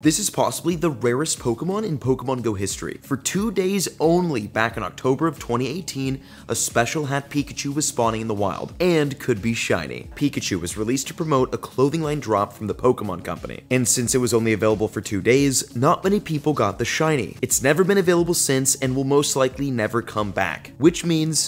This is possibly the rarest Pokemon in Pokemon Go history. For two days only back in October of 2018, a special hat Pikachu was spawning in the wild, and could be shiny. Pikachu was released to promote a clothing line drop from the Pokemon Company, and since it was only available for two days, not many people got the shiny. It's never been available since, and will most likely never come back, which means